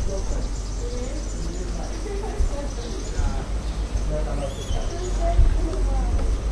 Thank you.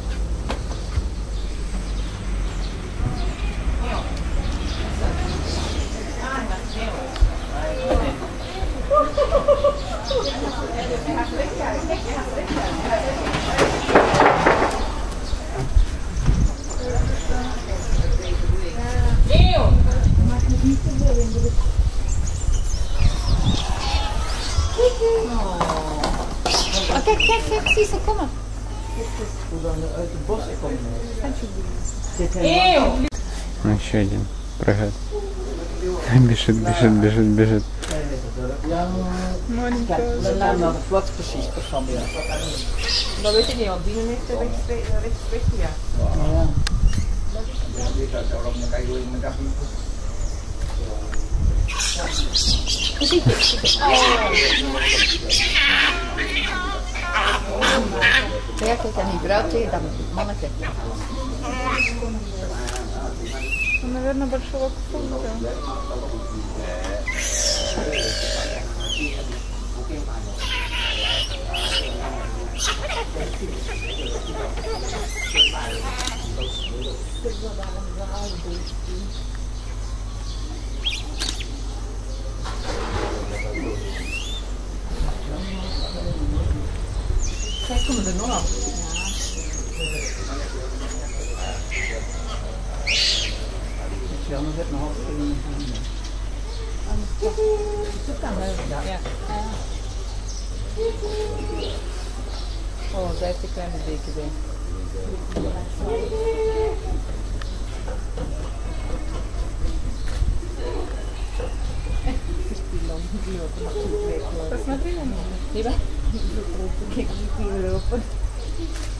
Kijk, kijk, precies. Hoe dan uit het bos komt. Eeuw! Ну, еще один. Прыгает. Бежит, бежит, бежит, бежит. Monika. naar de precies. Dat weet niet, want die heeft er ja. Ja. Ja, Наверное, большого кусочка. Zij komen er nog af. Ja. Anders heb nog altijd een Het Ja. Oh, daar heeft de kleine beker bij. Het is pilan. Dat is maar goed. je? Keep looking open.